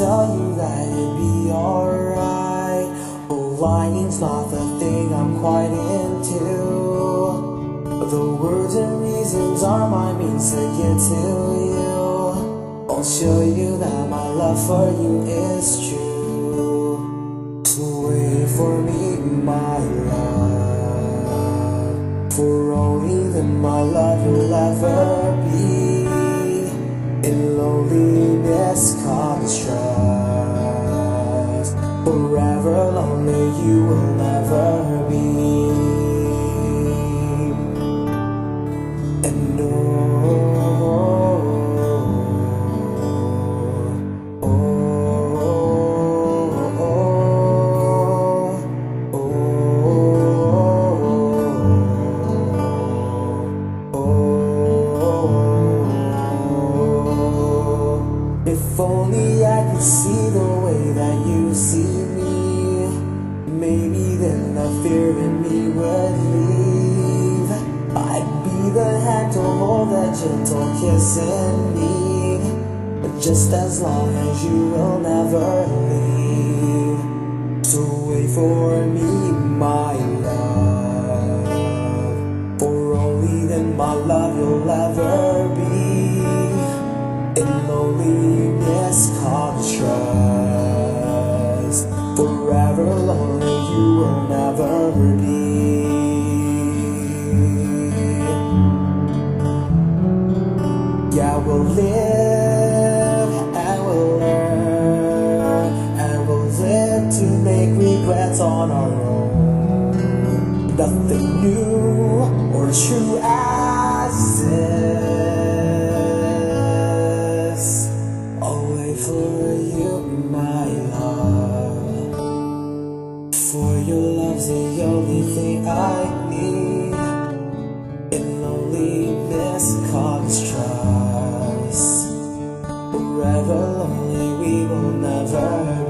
tell you that it'd be alright. But lying's not the thing I'm quite into. The words and reasons are my means to get to you. I'll show you that my love for you is true. So wait for me, my love. For only then my love will ever be. Forever lonely you will never be. Only I could see the way that you see me, maybe then the fear in me would leave. I'd be the hand to hold that gentle kiss in me, but just as long as you will never leave. So wait for me, my love, for only then my love you'll ever comes trust. Forever lonely you will never be. Yeah, we'll live and we'll learn and we'll live to make regrets on our own. Nothing new or true as this. For your love's the only thing I need. In loneliness comes trust. Forever lonely we will never